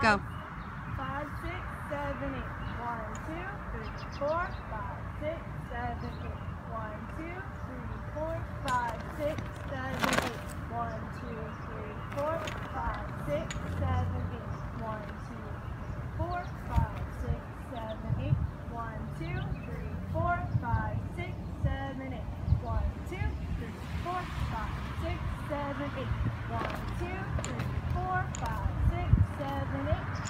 Go. Five, six, seven, eight. One, two, three, four, five, six, seven, eight. One, two, three, four, five, six, seven, eight. One, two, three, four, five, six, seven, eight. One, two, four, five, six, seven, eight. One, two, three, four, five, six, seven, eight. One, two, three, four, five, six, seven, eight. One, two, three, four, five, six, seven, eight.